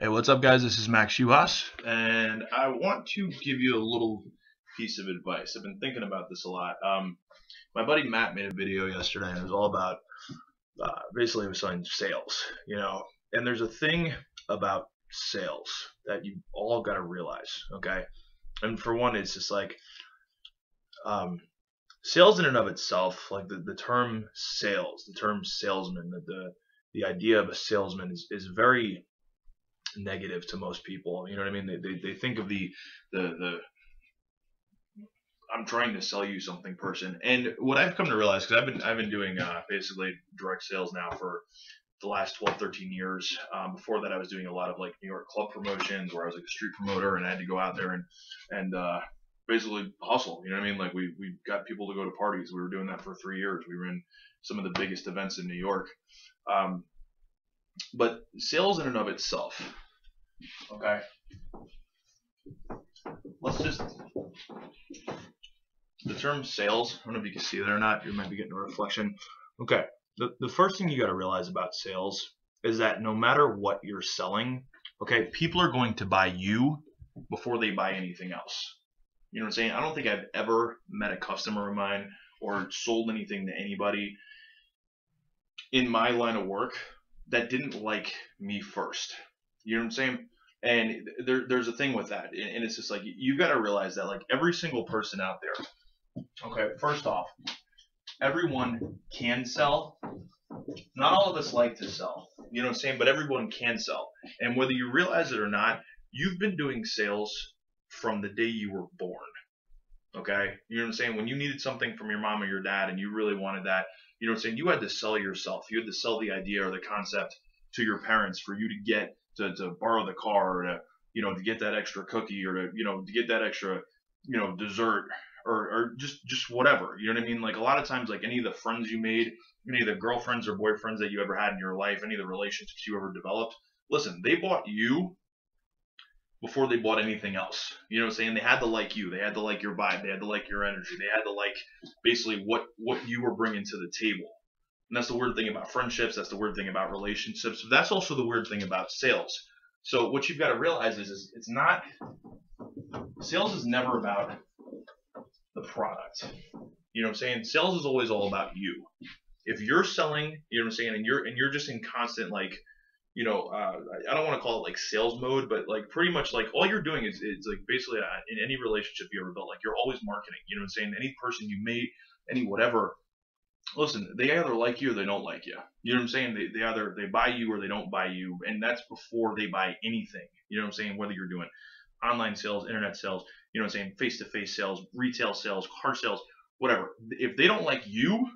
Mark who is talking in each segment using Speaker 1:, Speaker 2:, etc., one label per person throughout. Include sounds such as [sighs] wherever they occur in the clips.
Speaker 1: Hey, what's up, guys? This is Max Juhasz, and I want to give you a little piece of advice. I've been thinking about this a lot. Um, my buddy Matt made a video yesterday, and it was all about uh, basically it was selling sales, you know. And there's a thing about sales that you all got to realize, okay? And for one, it's just like um, sales in and of itself, like the, the term sales, the term salesman, the, the the idea of a salesman is, is very negative to most people. You know what I mean? They, they, they think of the, the, the, I'm trying to sell you something person. And what I've come to realize, cause I've been, I've been doing, uh, basically direct sales now for the last 12, 13 years. Um, before that, I was doing a lot of like New York club promotions where I was like a street promoter and I had to go out there and, and, uh, basically hustle. You know what I mean? Like we, we got people to go to parties. We were doing that for three years. We were in some of the biggest events in New York. Um, but sales in and of itself, okay. Let's just the term sales. I don't know if you can see that or not. You might be getting a reflection. Okay. The the first thing you got to realize about sales is that no matter what you're selling, okay, people are going to buy you before they buy anything else. You know what I'm saying? I don't think I've ever met a customer of mine or sold anything to anybody in my line of work that didn't like me first. You know what I'm saying? And there, there's a thing with that, and it's just like you got to realize that like every single person out there. Okay, first off, everyone can sell. Not all of us like to sell. You know what I'm saying? But everyone can sell, and whether you realize it or not, you've been doing sales from the day you were born. Okay, you know what I'm saying? When you needed something from your mom or your dad, and you really wanted that, you know what I'm saying? You had to sell yourself. You had to sell the idea or the concept to your parents for you to get to, to borrow the car or to you know to get that extra cookie or to you know to get that extra you know dessert or, or just just whatever. You know what I mean? Like a lot of times, like any of the friends you made, any of the girlfriends or boyfriends that you ever had in your life, any of the relationships you ever developed. Listen, they bought you before they bought anything else. You know what I'm saying? They had to like you. They had to like your vibe. They had to like your energy. They had to like basically what what you were bringing to the table. And that's the weird thing about friendships. That's the weird thing about relationships. But that's also the weird thing about sales. So what you've got to realize is, is it's not sales is never about the product. You know what I'm saying? Sales is always all about you. If you're selling, you know what I'm saying, and you're and you're just in constant like you know, uh, I don't want to call it like sales mode, but like pretty much like all you're doing is, is like basically uh, in any relationship you ever built, like you're always marketing. You know what I'm saying? Any person you meet, any whatever, listen, they either like you or they don't like you. You know what I'm saying? They, they either they buy you or they don't buy you, and that's before they buy anything. You know what I'm saying? Whether you're doing online sales, internet sales, you know what I'm saying, face to face sales, retail sales, car sales, whatever. If they don't like you,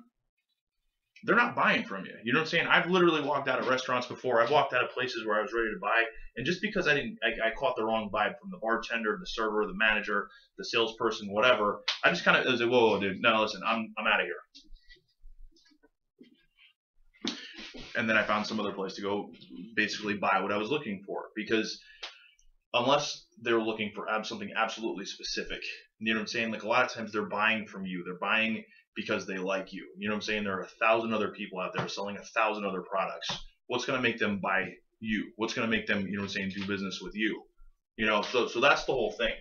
Speaker 1: they're not buying from you. You know what I'm saying? I've literally walked out of restaurants before. I've walked out of places where I was ready to buy, and just because I didn't, I, I caught the wrong vibe from the bartender, the server, the manager, the salesperson, whatever. I just kind of was like, whoa, whoa, dude, no, listen, I'm, I'm out of here. And then I found some other place to go, basically buy what I was looking for because unless they're looking for something absolutely specific, you know what I'm saying? Like a lot of times they're buying from you. They're buying because they like you. You know what I'm saying? There are a thousand other people out there selling a thousand other products. What's going to make them buy you? What's going to make them, you know what I'm saying, do business with you? You know, so so that's the whole thing.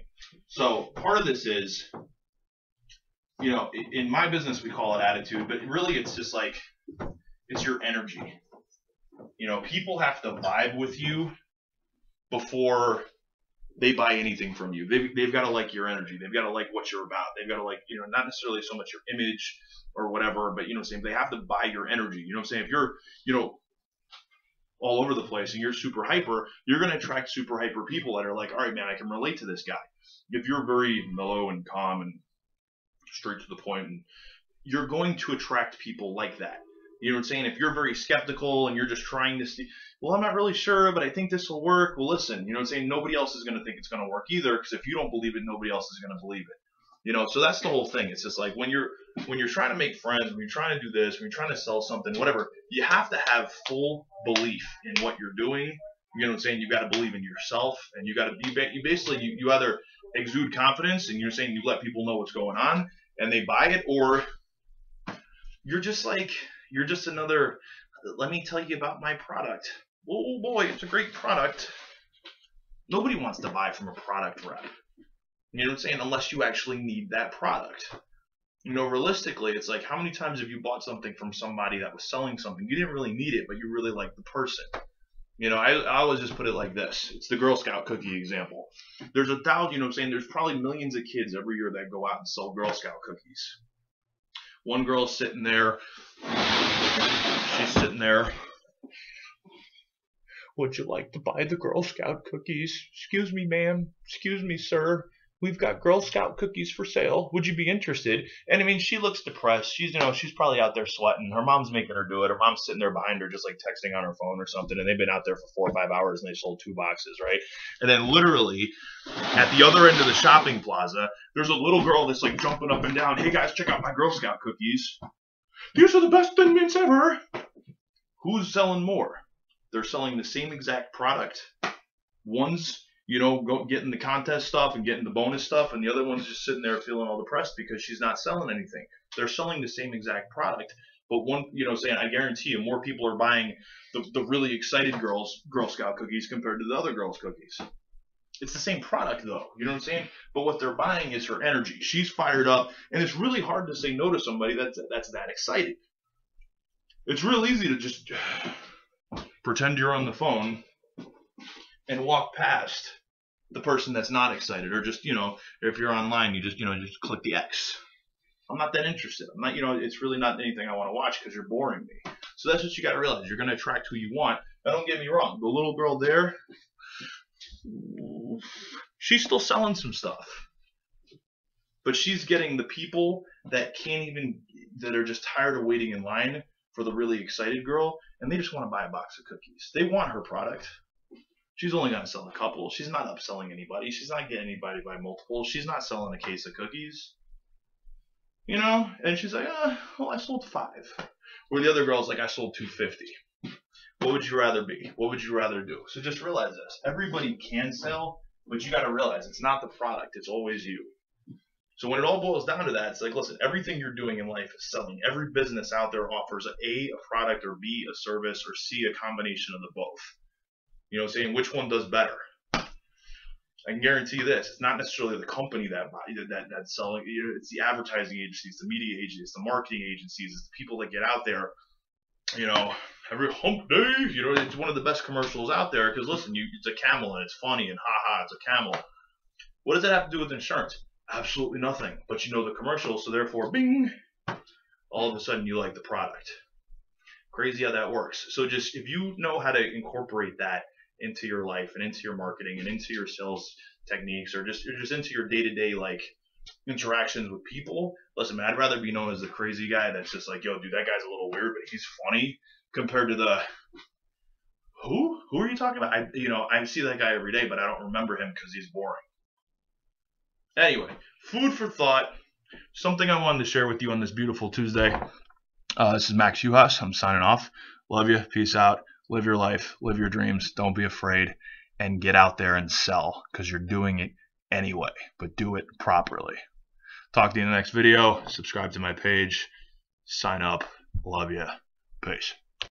Speaker 1: So part of this is, you know, in my business we call it attitude, but really it's just like it's your energy. You know, people have to vibe with you before they buy anything from you. They've, they've got to like your energy. They've got to like what you're about. They've got to like, you know, not necessarily so much your image or whatever, but you know what I'm saying? They have to buy your energy. You know what I'm saying? If you're, you know, all over the place and you're super hyper, you're going to attract super hyper people that are like, all right, man, I can relate to this guy. If you're very mellow and calm and straight to the point, and you're going to attract people like that. You know what I'm saying? If you're very skeptical and you're just trying to see, well, I'm not really sure, but I think this will work. Well, listen, you know what I'm saying? Nobody else is going to think it's going to work either, because if you don't believe it, nobody else is going to believe it. You know, so that's the whole thing. It's just like when you're when you're trying to make friends, when you're trying to do this, when you're trying to sell something, whatever, you have to have full belief in what you're doing. You know what I'm saying? You've got to believe in yourself, and you got to be you basically you, you either exude confidence, and you're saying you let people know what's going on, and they buy it, or you're just like you're just another. Let me tell you about my product. Oh boy, it's a great product. Nobody wants to buy from a product rep. You know what I'm saying? Unless you actually need that product. You know, realistically, it's like how many times have you bought something from somebody that was selling something? You didn't really need it, but you really like the person. You know, I, I always just put it like this. It's the Girl Scout cookie example. There's a thousand, you know what I'm saying? There's probably millions of kids every year that go out and sell Girl Scout cookies. One girl's sitting there. She's sitting there. Would you like to buy the Girl Scout cookies? Excuse me, ma'am. Excuse me, sir we've got Girl Scout cookies for sale. Would you be interested? And I mean, she looks depressed. She's, you know, she's probably out there sweating. Her mom's making her do it. Her mom's sitting there behind her, just like texting on her phone or something. And they've been out there for four or five hours and they sold two boxes, right? And then literally at the other end of the shopping plaza, there's a little girl that's like jumping up and down. Hey guys, check out my Girl Scout cookies. These are the best thin mints ever. Who's selling more? They're selling the same exact product. One's you know, go, getting the contest stuff and getting the bonus stuff, and the other one's just sitting there feeling all depressed because she's not selling anything. They're selling the same exact product, but one, you know, saying I guarantee you, more people are buying the, the really excited girls Girl Scout cookies compared to the other girls' cookies. It's the same product though, you know what I'm saying? But what they're buying is her energy. She's fired up, and it's really hard to say no to somebody that's that's that excited. It's real easy to just [sighs] pretend you're on the phone and walk past the person that's not excited or just you know if you're online you just you know just click the x. I'm not that interested. I'm not you know it's really not anything i want to watch because you're boring me. So that's what you got to realize. You're going to attract who you want. Now don't get me wrong the little girl there she's still selling some stuff. But she's getting the people that can't even that are just tired of waiting in line for the really excited girl and they just want to buy a box of cookies. They want her product She's only going to sell a couple. She's not upselling anybody. She's not getting anybody by multiples. She's not selling a case of cookies. You know? And she's like, uh, well, I sold five. Where the other girl's like, I sold 250. What would you rather be? What would you rather do? So just realize this. Everybody can sell, but you got to realize it's not the product. It's always you. So when it all boils down to that, it's like, listen, everything you're doing in life is selling. Every business out there offers a, a product or B, a service, or C, a combination of the both. You know, saying which one does better. I can guarantee this: it's not necessarily the company that that that's selling. It's the advertising agencies, the media agencies, the marketing agencies, it's the people that get out there. You know, every hump day. You know, it's one of the best commercials out there because listen, you it's a camel and it's funny and haha, it's a camel. What does that have to do with insurance? Absolutely nothing. But you know the commercial, so therefore, bing, all of a sudden you like the product. Crazy how that works. So just if you know how to incorporate that into your life and into your marketing and into your sales techniques or just just into your day to day like interactions with people. Listen, man, I'd rather be known as the crazy guy that's just like, yo, dude, that guy's a little weird, but he's funny compared to the who? Who are you talking about? I you know, I see that guy every day, but I don't remember him because he's boring. Anyway, food for thought. Something I wanted to share with you on this beautiful Tuesday. Uh, this is Max Juhasz. I'm signing off. Love you. Peace out live your life, live your dreams, don't be afraid, and get out there and sell because you're doing it anyway, but do it properly. Talk to you in the next video. Subscribe to my page. Sign up. Love you. Peace.